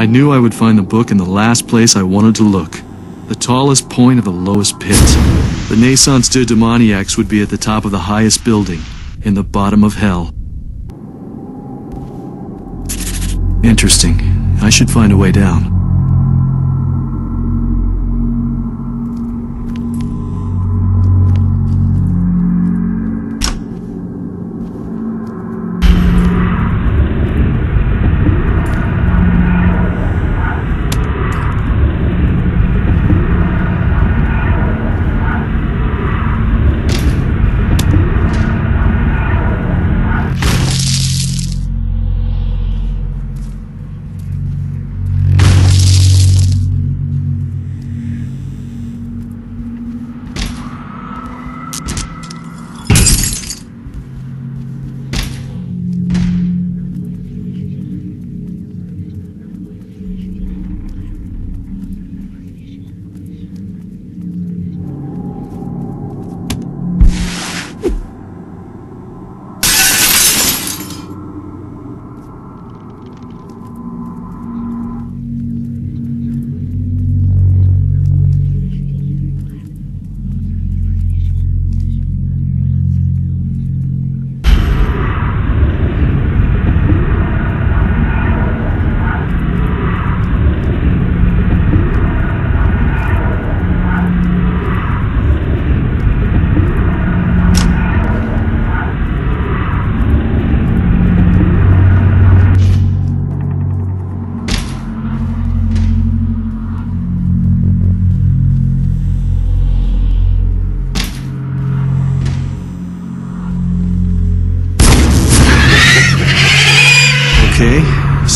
I knew I would find the book in the last place I wanted to look. The tallest point of the lowest pit. The Naissance de Demoniacs would be at the top of the highest building, in the bottom of hell. Interesting. I should find a way down.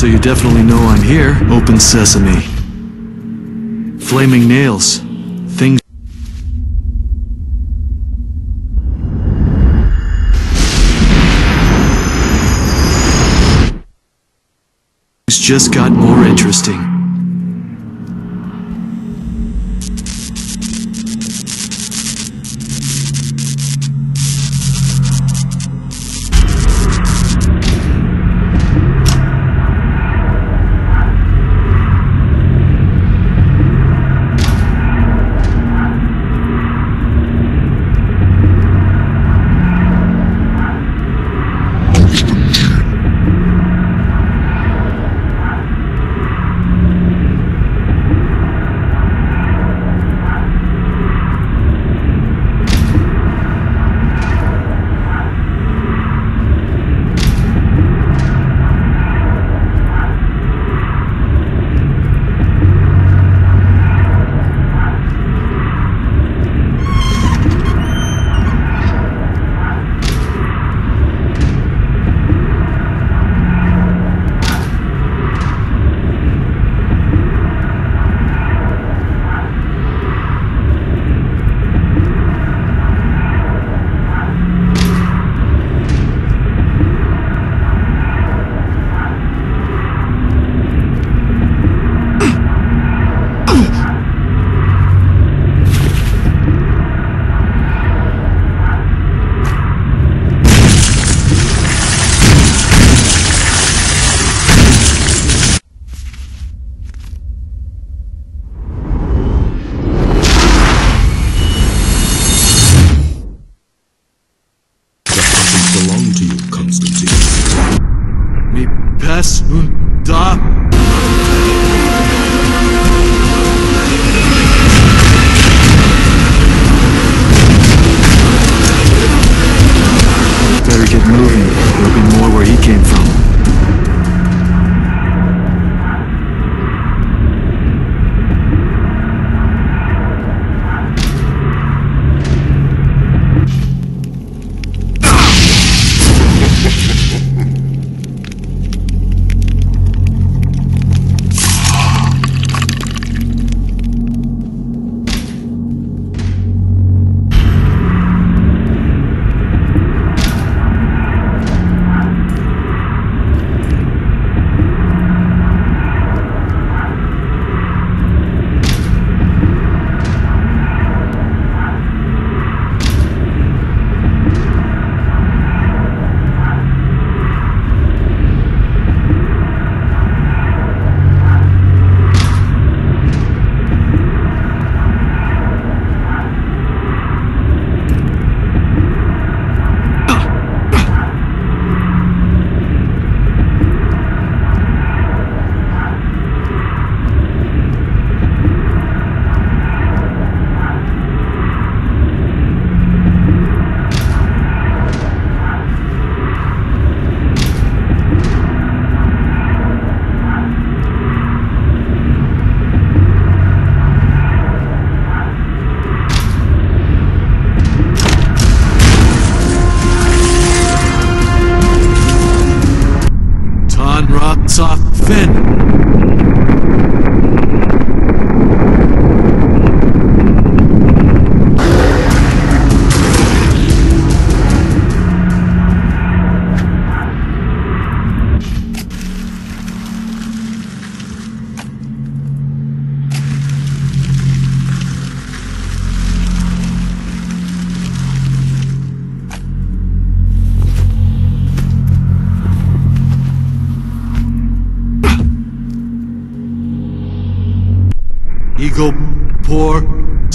So you definitely know I'm here. Open sesame. Flaming nails. Things just got more interesting.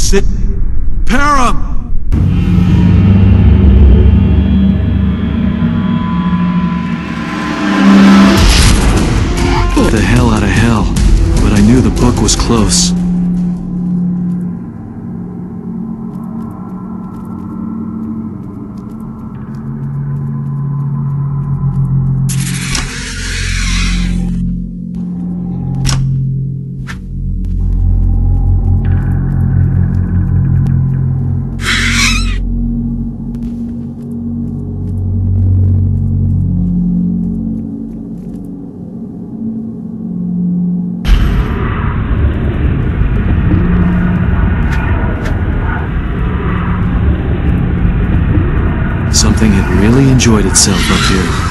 Sit, param! Enjoyed itself up here.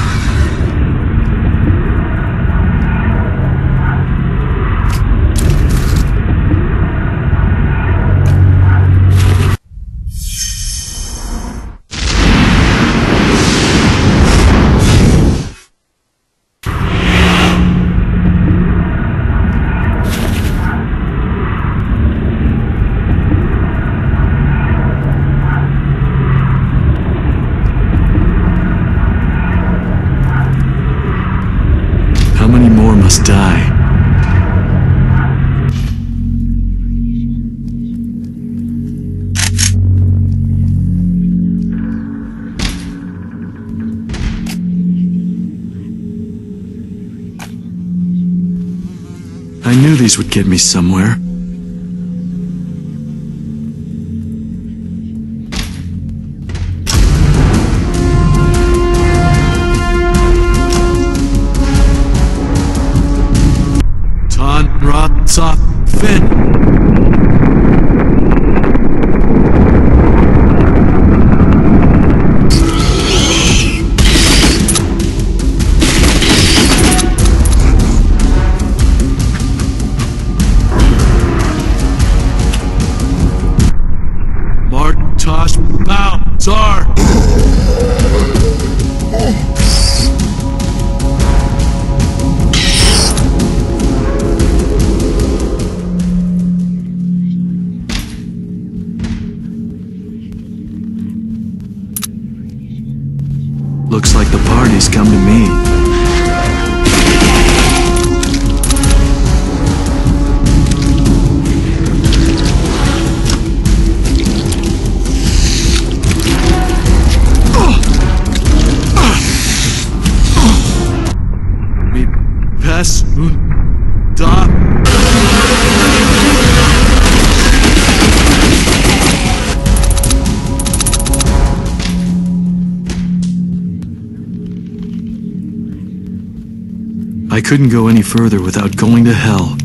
These would get me somewhere. I couldn't go any further without going to hell.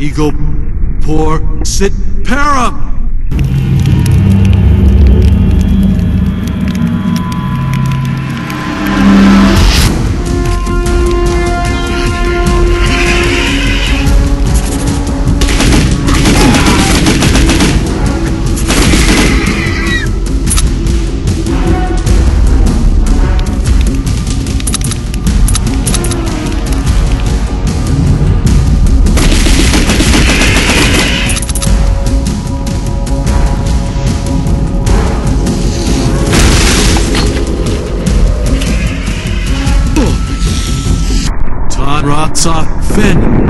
Eagle, poor, sit, param! Off Finn.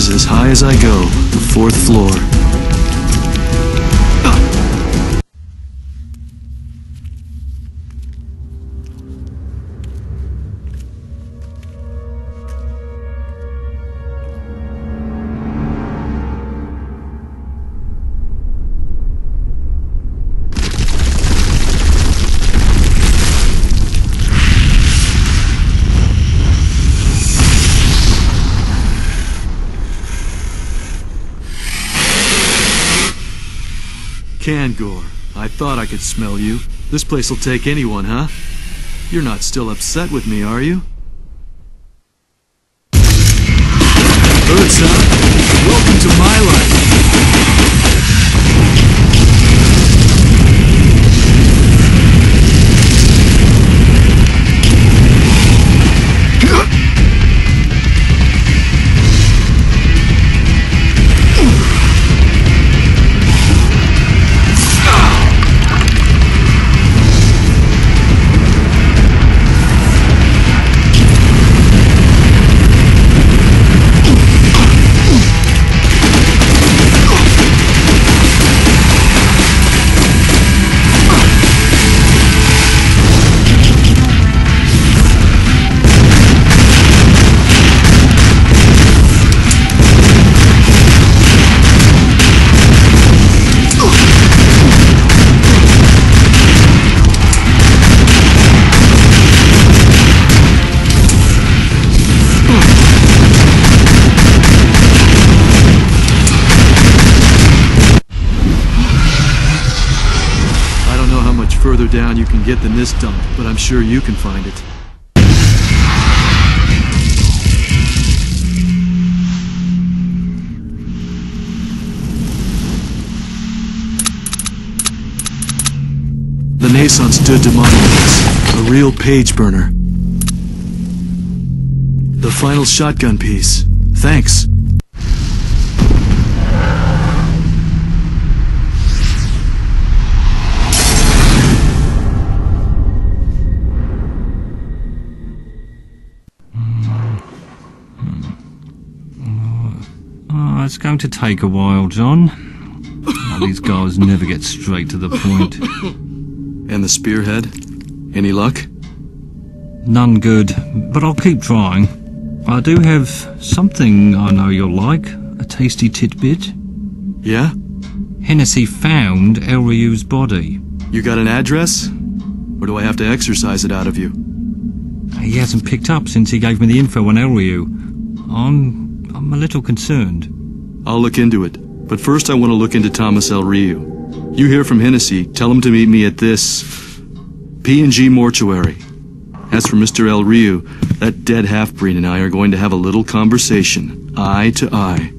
Is as high as I go, the fourth floor. Kangor, I thought I could smell you. This place'll take anyone, huh? You're not still upset with me, are you? Ursa, welcome to my life. Can get than this dump, but I'm sure you can find it. The Nason stood demoniacs, a real page burner. The final shotgun piece. Thanks. It's going to take a while, John. Oh, these guys never get straight to the point. And the spearhead? Any luck? None good, but I'll keep trying. I do have something I know you'll like a tasty titbit. Yeah? Hennessy found Elryu's body. You got an address? Or do I have to exorcise it out of you? He hasn't picked up since he gave me the info on Elryu. I'm. I'm a little concerned. I'll look into it. But first I want to look into Thomas L. Ryu. You hear from Hennessy, tell him to meet me at this P&G mortuary. As for Mr. El Ryu, that dead half-breed and I are going to have a little conversation, eye to eye.